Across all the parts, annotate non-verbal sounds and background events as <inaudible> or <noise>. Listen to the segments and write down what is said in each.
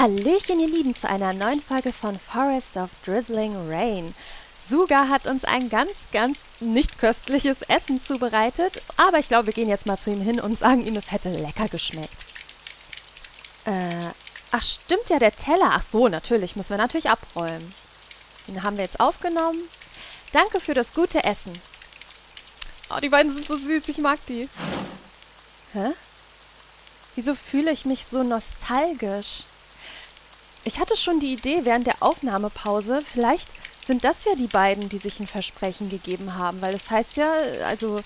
Hallöchen, ihr Lieben, zu einer neuen Folge von Forest of Drizzling Rain. Suga hat uns ein ganz, ganz nicht köstliches Essen zubereitet, aber ich glaube, wir gehen jetzt mal zu ihm hin und sagen ihm, es hätte lecker geschmeckt. Äh, ach stimmt ja, der Teller. Ach so, natürlich, müssen wir natürlich abräumen. Den haben wir jetzt aufgenommen. Danke für das gute Essen. Oh, die beiden sind so süß, ich mag die. Hä? Wieso fühle ich mich so nostalgisch? Ich hatte schon die Idee während der Aufnahmepause, vielleicht sind das ja die beiden, die sich ein Versprechen gegeben haben, weil das heißt ja, also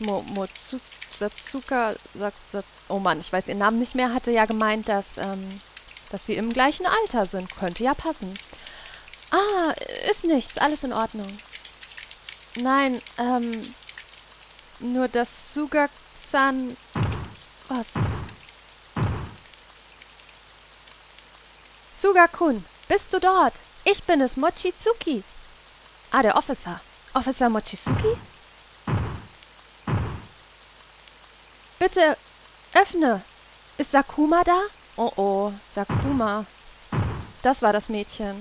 Mo Motsu Satsuka, Sat, oh Mann, ich weiß ihren Namen nicht mehr, hatte ja gemeint, dass, ähm, dass sie im gleichen Alter sind. Könnte ja passen. Ah, ist nichts, alles in Ordnung. Nein, ähm, nur dass Sugak-san... Was? Sugakun, bist du dort? Ich bin es, Mochizuki. Ah, der Officer. Officer Mochizuki? Bitte, öffne. Ist Sakuma da? Oh oh, Sakuma. Das war das Mädchen.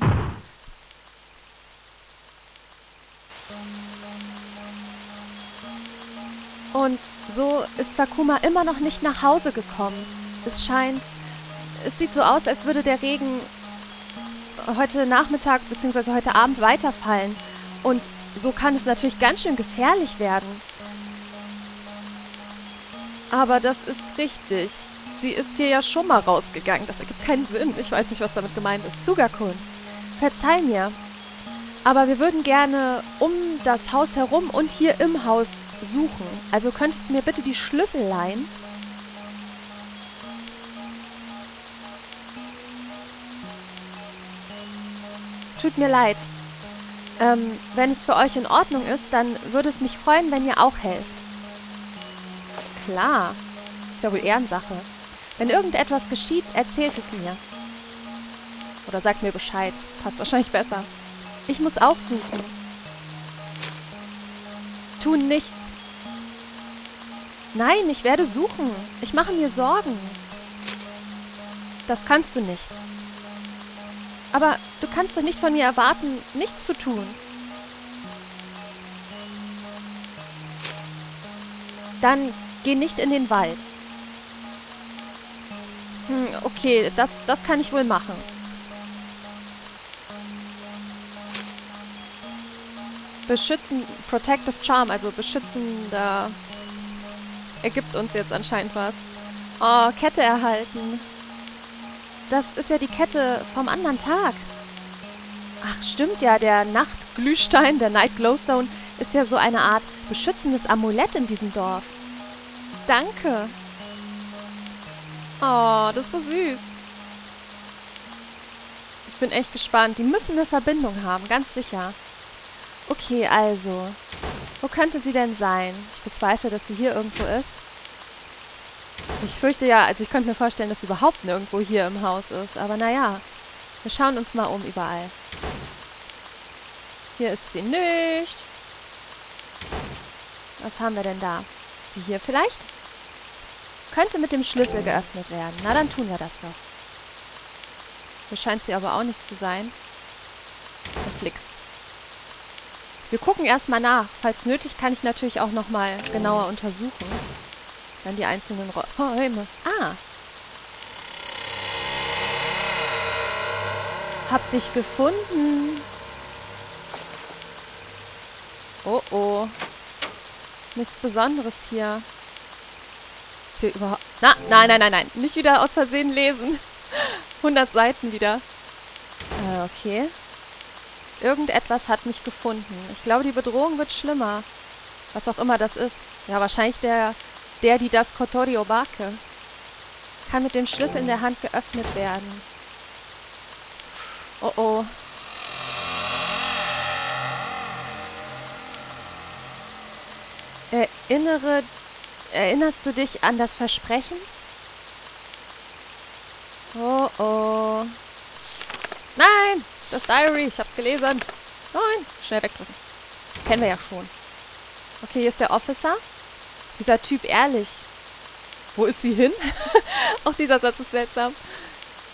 Und so ist Sakuma immer noch nicht nach Hause gekommen. Es scheint, es sieht so aus, als würde der Regen heute Nachmittag bzw. heute Abend weiterfallen. Und so kann es natürlich ganz schön gefährlich werden. Aber das ist richtig. Sie ist hier ja schon mal rausgegangen. Das ergibt keinen Sinn. Ich weiß nicht, was damit gemeint ist. Sugakun, verzeih mir. Aber wir würden gerne um das Haus herum und hier im Haus suchen. Also könntest du mir bitte die Schlüssel leihen? Tut mir leid. Ähm, wenn es für euch in Ordnung ist, dann würde es mich freuen, wenn ihr auch helft. Klar. Ist ja wohl Ehrensache. Wenn irgendetwas geschieht, erzählt es mir. Oder sagt mir Bescheid. Passt wahrscheinlich besser. Ich muss auch suchen. Tun nichts. Nein, ich werde suchen. Ich mache mir Sorgen. Das kannst du nicht. Aber du kannst doch nicht von mir erwarten, nichts zu tun. Dann geh nicht in den Wald. Hm, okay, das, das kann ich wohl machen. Beschützen, Protective Charm, also beschützender... Ergibt uns jetzt anscheinend was. Oh, Kette erhalten. Das ist ja die Kette vom anderen Tag. Ach, stimmt ja, der Nachtglühstein, der Night Glowstone, ist ja so eine Art beschützendes Amulett in diesem Dorf. Danke. Oh, das ist so süß. Ich bin echt gespannt. Die müssen eine Verbindung haben, ganz sicher. Okay, also. Wo könnte sie denn sein? Ich bezweifle, dass sie hier irgendwo ist. Ich fürchte ja, also ich könnte mir vorstellen, dass sie überhaupt nirgendwo hier im Haus ist. Aber naja, wir schauen uns mal um überall. Hier ist sie nicht. Was haben wir denn da? Ist sie hier vielleicht? Könnte mit dem Schlüssel geöffnet werden. Na, dann tun wir das doch. Hier scheint sie aber auch nicht zu sein. Verflixt. Wir gucken erstmal nach. Falls nötig, kann ich natürlich auch nochmal genauer untersuchen. Dann die einzelnen Räume. Ah. Hab dich gefunden. Oh oh. Nichts Besonderes hier. Ist hier überhaupt... Na, nein, nein, nein, nein. Nicht wieder aus Versehen lesen. <laughs> 100 Seiten wieder. Äh, okay. Irgendetwas hat mich gefunden. Ich glaube, die Bedrohung wird schlimmer. Was auch immer das ist. Ja, wahrscheinlich der der, die das Kotori Obake. Kann mit dem Schlüssel in der Hand geöffnet werden. Oh oh. Erinnere... Erinnerst du dich an das Versprechen? Oh oh. Nein! Das Diary, ich hab's gelesen. Nein! Schnell wegdrücken. Kennen wir ja schon. Okay, hier ist der Officer. Dieser Typ ehrlich. Wo ist sie hin? <laughs> Auch dieser Satz ist seltsam.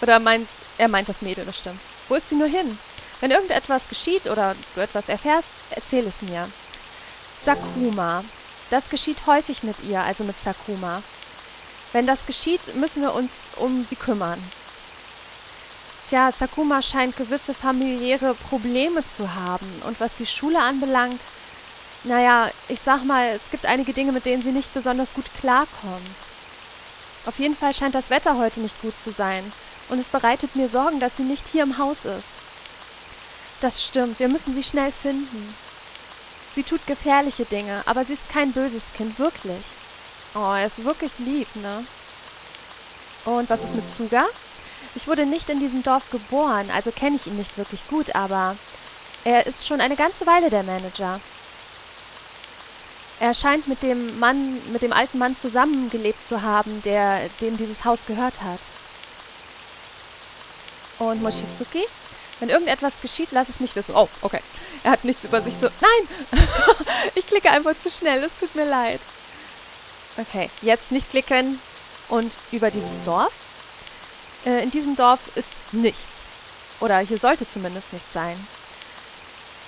Oder meint Er meint das Mädel bestimmt. Wo ist sie nur hin? Wenn irgendetwas geschieht oder du etwas erfährst, erzähl es mir. Sakuma. Das geschieht häufig mit ihr, also mit Sakuma. Wenn das geschieht, müssen wir uns um sie kümmern. Tja, Sakuma scheint gewisse familiäre Probleme zu haben. Und was die Schule anbelangt, naja, ich sag mal, es gibt einige Dinge, mit denen sie nicht besonders gut klarkommt. Auf jeden Fall scheint das Wetter heute nicht gut zu sein. Und es bereitet mir Sorgen, dass sie nicht hier im Haus ist. Das stimmt, wir müssen sie schnell finden. Sie tut gefährliche Dinge, aber sie ist kein böses Kind, wirklich. Oh, er ist wirklich lieb, ne? Und was ist mit Suga? Ich wurde nicht in diesem Dorf geboren, also kenne ich ihn nicht wirklich gut, aber er ist schon eine ganze Weile der Manager. Er scheint mit dem Mann, mit dem alten Mann zusammengelebt zu haben, der dem dieses Haus gehört hat. Und Mochizuki? Wenn irgendetwas geschieht, lass es mich wissen. Oh, okay. Er hat nichts über sich zu... Nein! <laughs> ich klicke einfach zu schnell. Es tut mir leid. Okay, jetzt nicht klicken. Und über dieses Dorf? Äh, in diesem Dorf ist nichts. Oder hier sollte zumindest nichts sein.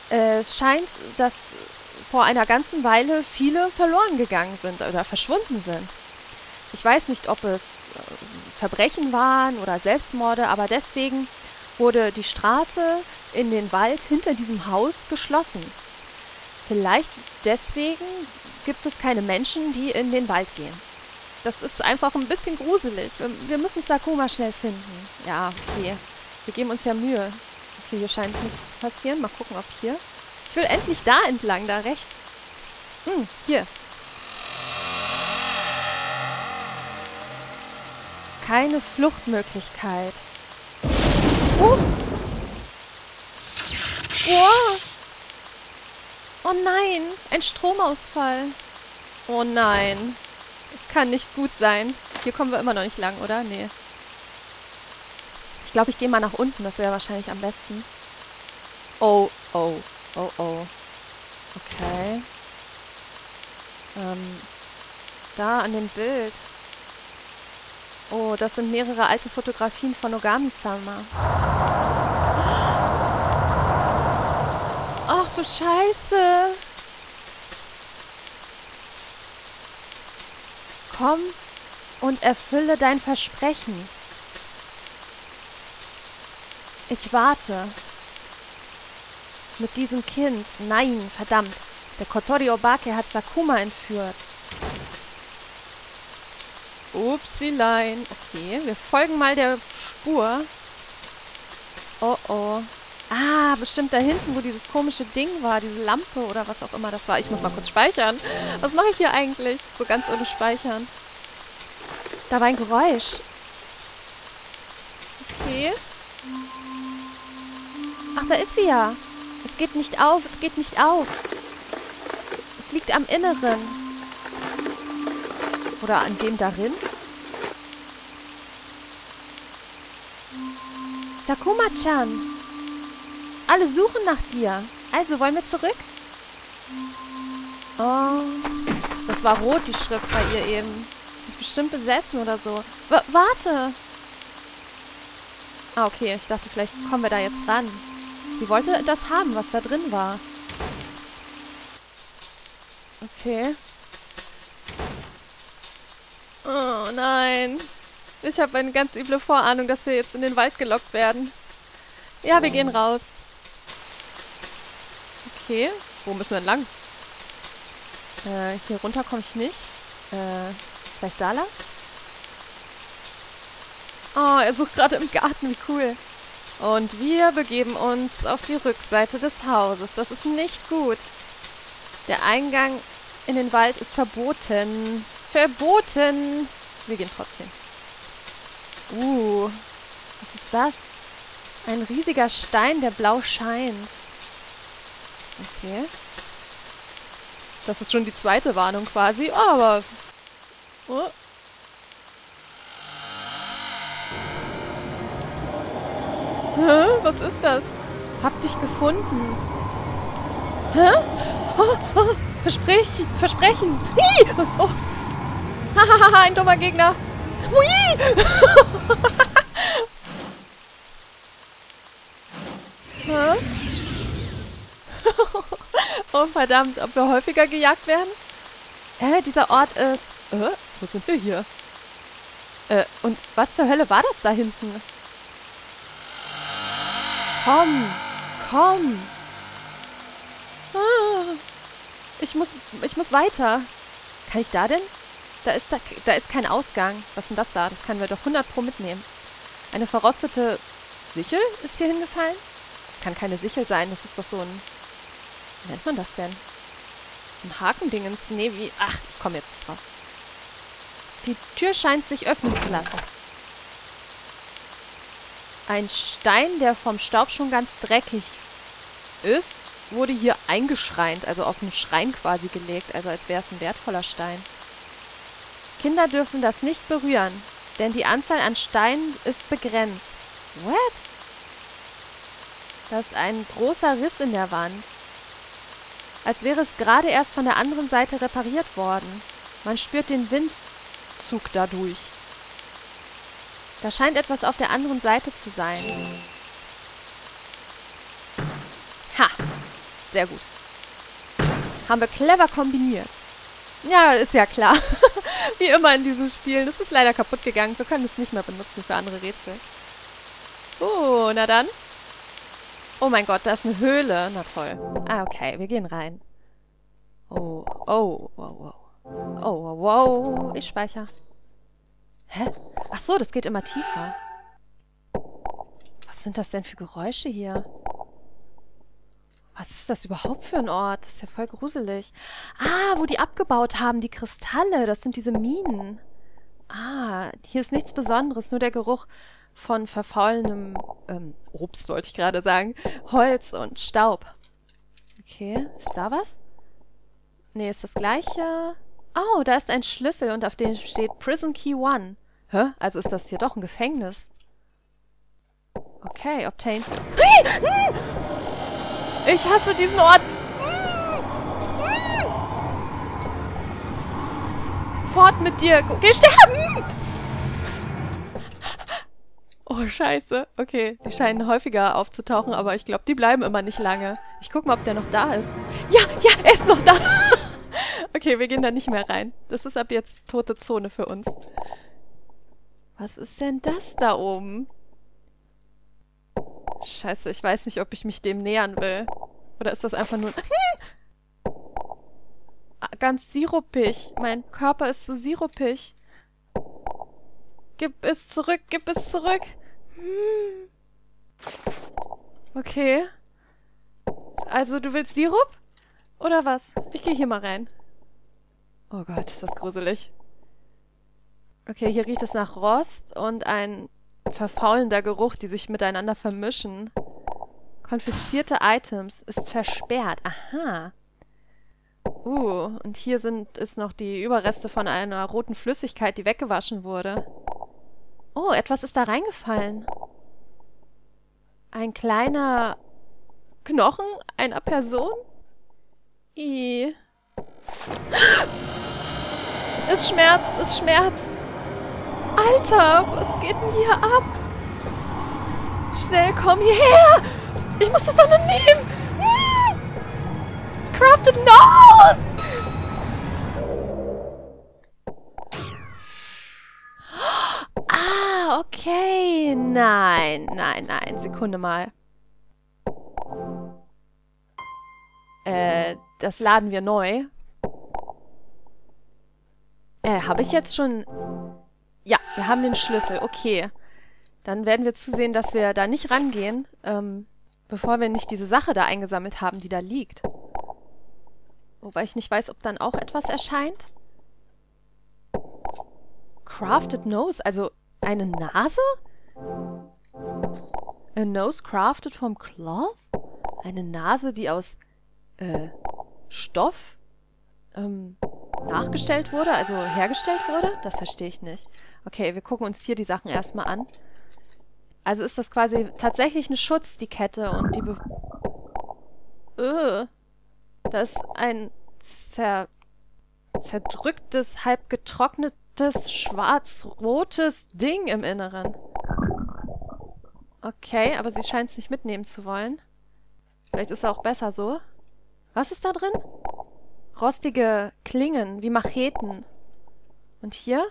Äh, es scheint, dass vor einer ganzen Weile viele verloren gegangen sind oder verschwunden sind. Ich weiß nicht, ob es äh, Verbrechen waren oder Selbstmorde, aber deswegen wurde die Straße in den Wald hinter diesem Haus geschlossen. Vielleicht deswegen gibt es keine Menschen, die in den Wald gehen. Das ist einfach ein bisschen gruselig. Wir müssen Sakuma schnell finden. Ja, okay. Wir geben uns ja Mühe. Okay, hier scheint nichts zu passieren. Mal gucken, ob hier... Ich will endlich da entlang, da rechts. Hm, hier. Keine Fluchtmöglichkeit. Oh! Oh! Oh nein, ein Stromausfall. Oh nein. Es kann nicht gut sein. Hier kommen wir immer noch nicht lang, oder? Nee. Ich glaube, ich gehe mal nach unten. Das wäre wahrscheinlich am besten. Oh, oh, oh, oh. Okay. Ähm, da an dem Bild. Oh, das sind mehrere alte Fotografien von Ogami-sama. Ach du Scheiße. Komm und erfülle dein Versprechen. Ich warte. Mit diesem Kind. Nein, verdammt. Der Kotori Obake hat Sakuma entführt. Upsilein. Okay, wir folgen mal der Spur. Oh oh. Ah, bestimmt da hinten, wo dieses komische Ding war, diese Lampe oder was auch immer das war. Ich muss mal kurz speichern. Was mache ich hier eigentlich? So ganz ohne Speichern. Da war ein Geräusch. Okay. Ach, da ist sie ja. Es geht nicht auf, es geht nicht auf. Es liegt am Inneren. Oder an dem darin? Sakuma-chan. Alle suchen nach dir. Also, wollen wir zurück? Oh, das war rot, die Schrift bei ihr eben. Sie ist bestimmt besessen oder so. W warte! Ah, okay. Ich dachte, vielleicht kommen wir da jetzt ran. Sie wollte das haben, was da drin war. Okay. Oh nein. Ich habe eine ganz üble Vorahnung, dass wir jetzt in den Wald gelockt werden. Ja, wir gehen raus. Okay. Wo müssen wir entlang? Äh, hier runter komme ich nicht. Äh, vielleicht da lang? Oh, er sucht gerade im Garten. Wie cool. Und wir begeben uns auf die Rückseite des Hauses. Das ist nicht gut. Der Eingang in den Wald ist verboten. Verboten! Wir gehen trotzdem. Uh, was ist das? Ein riesiger Stein, der blau scheint. Okay. Das ist schon die zweite Warnung quasi, aber... Oh. Hä? Was ist das? Hab dich gefunden. Hä? Oh, oh, Versprechen. Versprechen. Hi! Oh. Hahaha, ein dummer Gegner. Hui! <laughs> <laughs> Oh, verdammt. Ob wir häufiger gejagt werden? Hä? Dieser Ort ist... Äh, wo sind wir hier? Äh, und was zur Hölle war das da hinten? Komm, komm. Ah, ich muss, ich muss weiter. Kann ich da denn? Da ist, da, da ist kein Ausgang. Was ist denn das da? Das können wir doch 100 pro mitnehmen. Eine verrostete Sichel ist hier hingefallen? Das kann keine Sichel sein. Das ist doch so ein... Wie nennt man das denn? Ein Hakendingens? Nee, wie... Ach, ich komme jetzt drauf. Die Tür scheint sich öffnen zu lassen. Ein Stein, der vom Staub schon ganz dreckig ist, wurde hier eingeschreint, also auf einen Schrein quasi gelegt, also als wäre es ein wertvoller Stein. Kinder dürfen das nicht berühren, denn die Anzahl an Steinen ist begrenzt. What? Das ist ein großer Riss in der Wand. Als wäre es gerade erst von der anderen Seite repariert worden. Man spürt den Windzug dadurch. Da scheint etwas auf der anderen Seite zu sein. Ha! Sehr gut. Haben wir clever kombiniert. Ja, ist ja klar. <laughs> Wie immer in diesen Spielen. Das ist leider kaputt gegangen. Wir können es nicht mehr benutzen für andere Rätsel. Oh, na dann. Oh mein Gott, da ist eine Höhle. Na toll. Ah, okay. Wir gehen rein. Oh, oh, wow, wow. Oh, wow, wow. Ich speichere. Hä? Ach so, das geht immer tiefer. Was sind das denn für Geräusche hier? Was ist das überhaupt für ein Ort? Das ist ja voll gruselig. Ah, wo die abgebaut haben, die Kristalle. Das sind diese Minen. Ah, hier ist nichts Besonderes, nur der Geruch von verfaulenem ähm, Obst, wollte ich gerade sagen. Holz und Staub. Okay, ist da was? Nee, ist das gleiche. Oh, da ist ein Schlüssel und auf dem steht Prison Key 1. Hä? Also ist das hier doch ein Gefängnis. Okay, obtained. Ich hasse diesen Ort. Fort mit dir. Geh sterben! Oh, scheiße. Okay, die scheinen häufiger aufzutauchen, aber ich glaube, die bleiben immer nicht lange. Ich guck mal, ob der noch da ist. Ja, ja, er ist noch da. <laughs> okay, wir gehen da nicht mehr rein. Das ist ab jetzt tote Zone für uns. Was ist denn das da oben? Scheiße, ich weiß nicht, ob ich mich dem nähern will. Oder ist das einfach nur... Hm! <laughs> Ganz sirupig. Mein Körper ist so sirupig. Gib es zurück, gib es zurück. Hm. Okay. Also, du willst Sirup? Oder was? Ich gehe hier mal rein. Oh Gott, ist das gruselig. Okay, hier riecht es nach Rost und ein verfaulender Geruch, die sich miteinander vermischen. Konfiszierte Items ist versperrt. Aha. Uh, und hier sind ist noch die Überreste von einer roten Flüssigkeit, die weggewaschen wurde. Oh, etwas ist da reingefallen. Ein kleiner Knochen einer Person? I. <gasps> Es schmerzt, es schmerzt. Alter, was geht denn hier ab? Schnell, komm hierher! Ich muss das doch noch nehmen! Hm. Crafted Nose! Ah, okay. Nein, nein, nein. Sekunde mal. Äh, das laden wir neu. Äh, habe ich jetzt schon ja, wir haben den Schlüssel. Okay. Dann werden wir zusehen, dass wir da nicht rangehen, ähm, bevor wir nicht diese Sache da eingesammelt haben, die da liegt. Wobei ich nicht weiß, ob dann auch etwas erscheint. Crafted Nose, also eine Nase? A nose crafted from cloth? Eine Nase, die aus äh, Stoff ähm, nachgestellt wurde, also hergestellt wurde? Das verstehe ich nicht. Okay, wir gucken uns hier die Sachen erstmal an. Also ist das quasi tatsächlich eine Schutz, die Kette und die... Be öh. Da ist ein zer zerdrücktes, halb getrocknetes, schwarz-rotes Ding im Inneren. Okay, aber sie scheint es nicht mitnehmen zu wollen. Vielleicht ist es auch besser so. Was ist da drin? Rostige Klingen, wie Macheten. Und hier?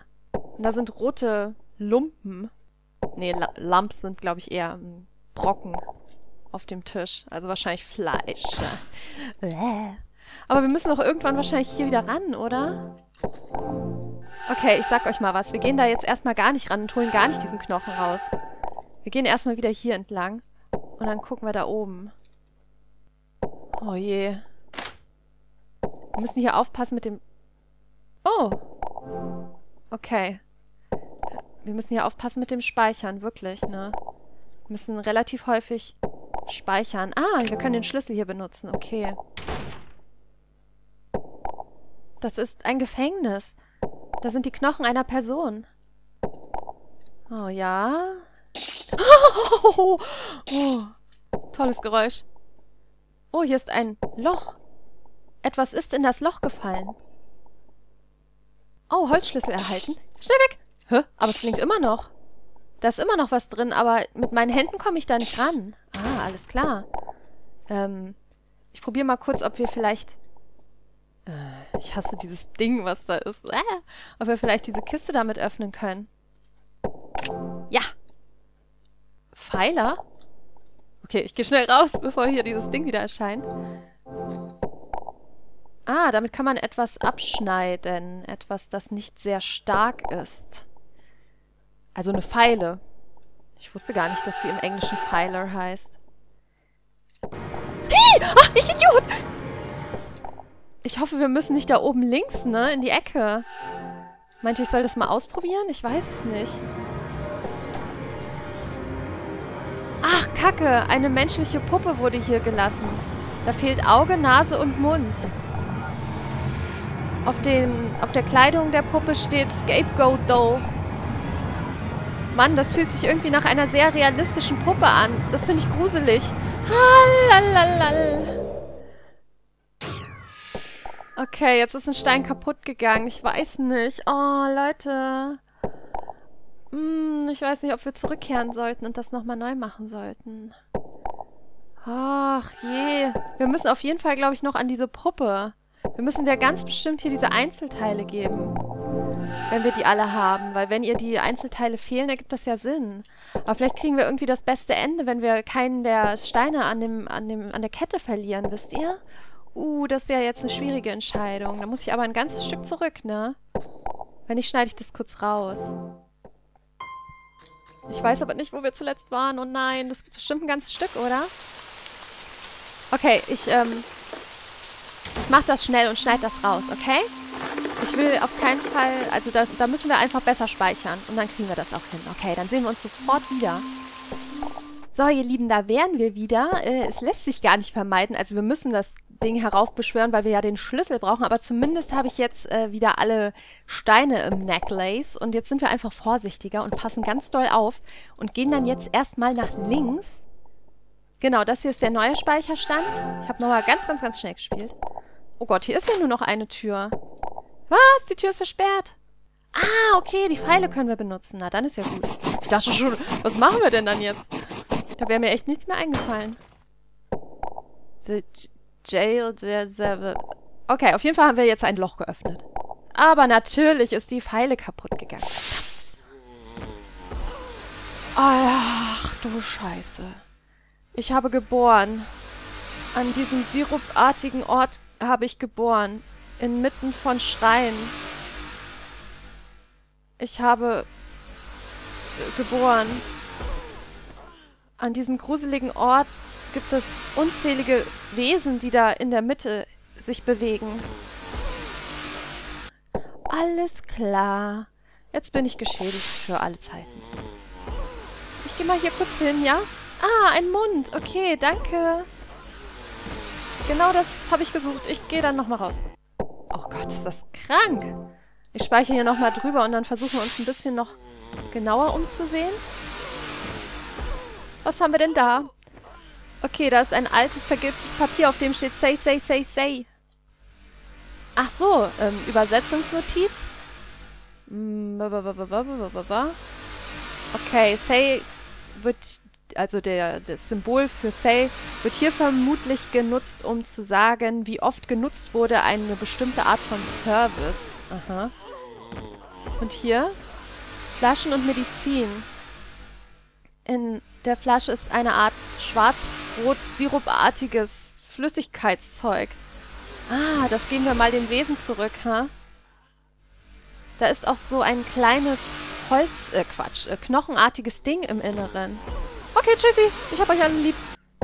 Und da sind rote Lumpen. Nee, La Lamps sind, glaube ich, eher Brocken auf dem Tisch. Also wahrscheinlich Fleisch. Aber wir müssen doch irgendwann wahrscheinlich hier wieder ran, oder? Okay, ich sag euch mal was. Wir gehen da jetzt erstmal gar nicht ran und holen gar nicht diesen Knochen raus. Wir gehen erstmal wieder hier entlang. Und dann gucken wir da oben. Oh je. Wir müssen hier aufpassen mit dem... Oh! Okay. Wir müssen hier aufpassen mit dem Speichern, wirklich, ne? Wir müssen relativ häufig speichern. Ah, wir können den Schlüssel hier benutzen, okay. Das ist ein Gefängnis. Da sind die Knochen einer Person. Oh ja. Oh, <laughs> oh, tolles Geräusch. Oh, hier ist ein Loch. Etwas ist in das Loch gefallen. Oh, Holzschlüssel erhalten. Schnell weg! Hä? Aber es klingt immer noch. Da ist immer noch was drin, aber mit meinen Händen komme ich da nicht ran. Ah, alles klar. Ähm, ich probiere mal kurz, ob wir vielleicht... Äh, ich hasse dieses Ding, was da ist. Äh, ob wir vielleicht diese Kiste damit öffnen können. Ja! Pfeiler? Okay, ich gehe schnell raus, <laughs> bevor hier dieses Ding wieder erscheint. Ah, damit kann man etwas abschneiden. Etwas, das nicht sehr stark ist. Also eine Pfeile. Ich wusste gar nicht, dass sie im Englischen Pfeiler heißt. Hi! Ach, ich Idiot! Ich hoffe, wir müssen nicht da oben links, ne? In die Ecke. Meint ihr, ich soll das mal ausprobieren? Ich weiß es nicht. Ach, Kacke. Eine menschliche Puppe wurde hier gelassen. Da fehlt Auge, Nase und Mund. Auf, den, auf der Kleidung der Puppe steht Scapegoat Dough. Mann, das fühlt sich irgendwie nach einer sehr realistischen Puppe an. Das finde ich gruselig. Halalal. Okay, jetzt ist ein Stein kaputt gegangen. Ich weiß nicht. Oh, Leute. Hm, ich weiß nicht, ob wir zurückkehren sollten und das nochmal neu machen sollten. Ach je. Wir müssen auf jeden Fall, glaube ich, noch an diese Puppe. Wir müssen der ganz bestimmt hier diese Einzelteile geben. Wenn wir die alle haben. Weil wenn ihr die Einzelteile fehlen, ergibt das ja Sinn. Aber vielleicht kriegen wir irgendwie das beste Ende, wenn wir keinen der Steine an, dem, an, dem, an der Kette verlieren, wisst ihr? Uh, das ist ja jetzt eine schwierige Entscheidung. Da muss ich aber ein ganzes Stück zurück, ne? Wenn nicht, schneide ich das kurz raus. Ich weiß aber nicht, wo wir zuletzt waren. Oh nein, das gibt bestimmt ein ganzes Stück, oder? Okay, ich, ähm... Ich mach das schnell und schneide das raus, okay? Ich will auf keinen Fall... Also da, da müssen wir einfach besser speichern. Und dann kriegen wir das auch hin. Okay, dann sehen wir uns sofort wieder. So, ihr Lieben, da wären wir wieder. Äh, es lässt sich gar nicht vermeiden. Also wir müssen das Ding heraufbeschwören, weil wir ja den Schlüssel brauchen. Aber zumindest habe ich jetzt äh, wieder alle Steine im Necklace. Und jetzt sind wir einfach vorsichtiger und passen ganz doll auf. Und gehen dann jetzt erstmal nach links. Genau, das hier ist der neue Speicherstand. Ich habe nochmal ganz, ganz, ganz schnell gespielt. Oh Gott, hier ist ja nur noch eine Tür. Was? Die Tür ist versperrt. Ah, okay, die Pfeile können wir benutzen. Na, dann ist ja gut. Ich dachte schon, was machen wir denn dann jetzt? Da wäre mir echt nichts mehr eingefallen. The jail, the, the, Okay, auf jeden Fall haben wir jetzt ein Loch geöffnet. Aber natürlich ist die Pfeile kaputt gegangen. Ach, du Scheiße. Ich habe geboren. An diesem sirupartigen Ort habe ich geboren. Inmitten von Schreien. Ich habe geboren. An diesem gruseligen Ort gibt es unzählige Wesen, die da in der Mitte sich bewegen. Alles klar. Jetzt bin ich geschädigt für alle Zeiten. Ich gehe mal hier kurz hin, ja? Ah, ein Mund. Okay, danke. Genau das habe ich gesucht. Ich gehe dann nochmal raus. Oh Gott, ist das krank. Ich speichere hier nochmal drüber und dann versuchen wir uns ein bisschen noch genauer umzusehen. Was haben wir denn da? Okay, da ist ein altes, vergilbtes Papier, auf dem steht Say, Say, Say, Say. Ach so, ähm, Übersetzungsnotiz. Okay, Say wird also der, das Symbol für Say, wird hier vermutlich genutzt, um zu sagen, wie oft genutzt wurde eine bestimmte Art von Service. Aha. Und hier Flaschen und Medizin. In der Flasche ist eine Art schwarz-rot-sirupartiges Flüssigkeitszeug. Ah, das gehen wir mal den Wesen zurück, ha? Da ist auch so ein kleines Holz, äh, Quatsch, äh, knochenartiges Ding im Inneren. Okay, tschüssi. Ich hab euch alle lieb.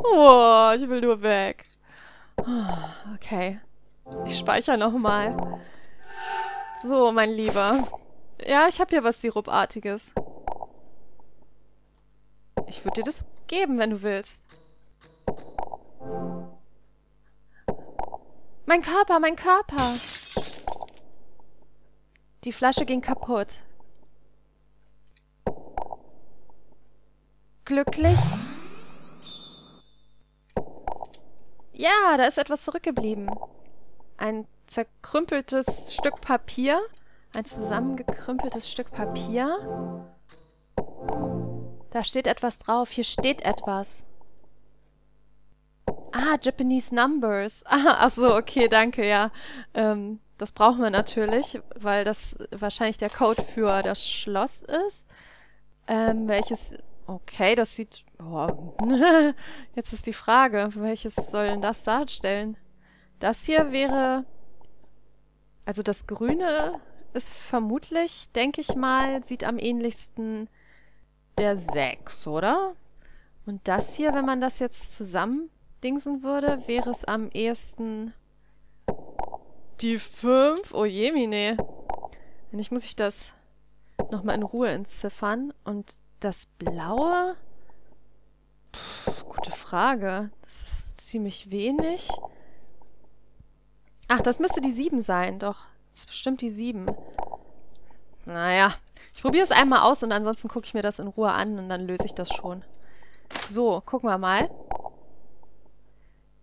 Oh, ich will nur weg. Okay. Ich speichere nochmal. So, mein Lieber. Ja, ich habe hier was Sirupartiges. Ich würde dir das geben, wenn du willst. Mein Körper, mein Körper. Die Flasche ging kaputt. Glücklich? Ja, da ist etwas zurückgeblieben. Ein zerkrümpeltes Stück Papier. Ein zusammengekrümpeltes Stück Papier. Da steht etwas drauf. Hier steht etwas. Ah, Japanese Numbers. <laughs> Ah, ach so, okay, danke, ja. Ähm, das brauchen wir natürlich, weil das wahrscheinlich der Code für das Schloss ist. Ähm, welches... Okay, das sieht... Oh, <laughs> jetzt ist die Frage, welches soll denn das darstellen? Das hier wäre... Also das Grüne ist vermutlich, denke ich mal, sieht am ähnlichsten der 6, oder? Und das hier, wenn man das jetzt zusammen dingsen würde, wäre es am ehesten die 5. Oh je, mine. Wenn ich muss ich das nochmal in Ruhe entziffern. Und das Blaue? Puh, gute Frage. Das ist ziemlich wenig. Ach, das müsste die 7 sein, doch. Das ist bestimmt die 7. Naja, ich probiere es einmal aus und ansonsten gucke ich mir das in Ruhe an und dann löse ich das schon. So, gucken wir mal.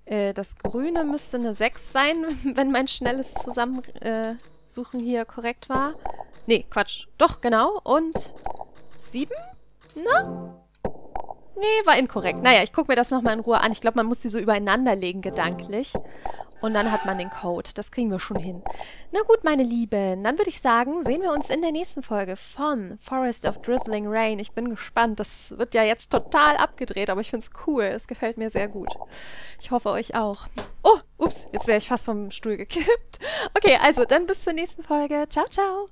Äh, das Grüne müsste eine 6 sein, <laughs> wenn mein schnelles Zusammensuchen äh, hier korrekt war. Nee, Quatsch. Doch, genau. Und 7? Na? Nee, war inkorrekt. Naja, ich gucke mir das nochmal in Ruhe an. Ich glaube, man muss die so übereinander legen, gedanklich. Und dann hat man den Code. Das kriegen wir schon hin. Na gut, meine Lieben. Dann würde ich sagen, sehen wir uns in der nächsten Folge von Forest of Drizzling Rain. Ich bin gespannt. Das wird ja jetzt total abgedreht, aber ich finde es cool. Es gefällt mir sehr gut. Ich hoffe, euch auch. Oh, ups, jetzt wäre ich fast vom Stuhl gekippt. Okay, also dann bis zur nächsten Folge. Ciao, ciao.